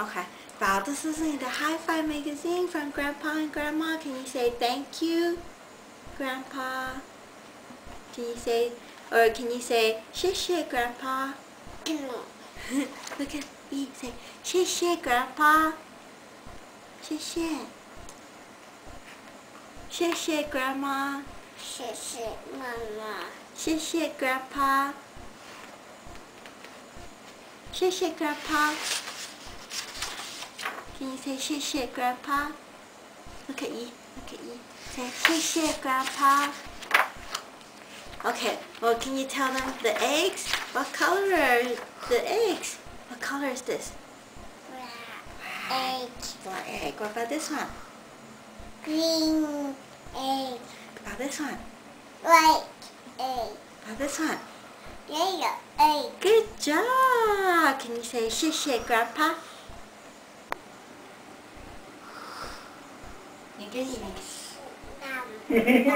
Okay. Well, this is in the High Five magazine from Grandpa and Grandma, can you say thank you, Grandpa? Can you say, or can you say, 谢谢 Grandpa? No. Look at me, say, 谢谢 Grandpa. 谢谢.谢谢 Grandma. 谢谢妈妈。谢谢 Grandpa. 谢谢 Grandpa. Can you say shit shit grandpa? Look at you. Look at you. Say shit grandpa. Okay, well can you tell them the eggs? What color are the eggs? What color is this? Egg. Black egg. What about this one? Green egg. What about this one? White egg. What about this one? Yellow egg. Good job! Can you say shit shit grandpa? didn't?